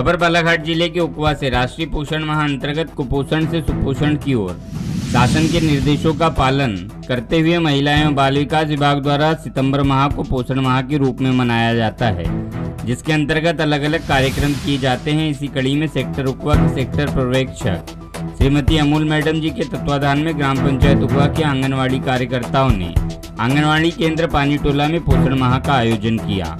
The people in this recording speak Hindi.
खबर बालाघाट ज़िले के उपवा से राष्ट्रीय पोषण माह अंतर्गत कुपोषण से सुपोषण की ओर। शासन के निर्देशों का पालन करते हुए महिला एवं बाल विकास विभाग द्वारा सितंबर माह को पोषण माह के रूप में मनाया जाता है, जिसके अंतर्गत अलग अलग कार्यक्रम किए जाते हैं। इसी कड़ी में सेक्टर उपवा के सेक्टर पर्यवेक्षक श्रीमती अमूल मैडम जी के तत्वाधान में ग्राम पंचायत उपवा के आंगनवाड़ी कार्यकर्ताओं ने आंगनवाड़ी केंद्र पानी टोला में पोषण माह का आयोजन किया।